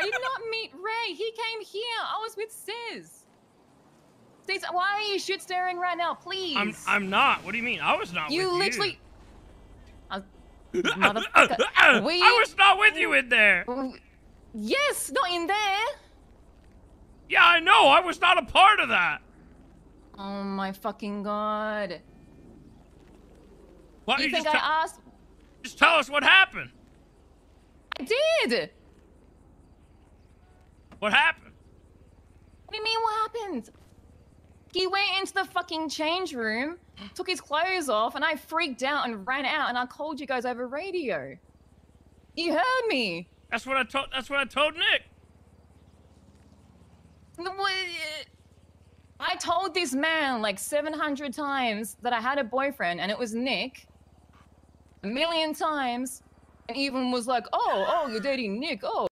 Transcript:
I did not meet Ray. He came here. I was with Siz. Siz, why are you shit staring right now? Please. I'm I'm not. What do you mean? I was not You with literally. You. motherfucker. We- I was not with you in there. yes, not in there. Yeah, I know. I was not a part of that. Oh my fucking god. Why you you think just, I asked? just tell us what happened? I did. What happened? What do you mean what happened? He went into the fucking change room, took his clothes off, and I freaked out and ran out and I called you guys over radio. You heard me. That's what I told. That's what I told Nick. I told this man like 700 times that I had a boyfriend and it was Nick. A million times. And even was like, oh, oh, you're dating Nick. Oh,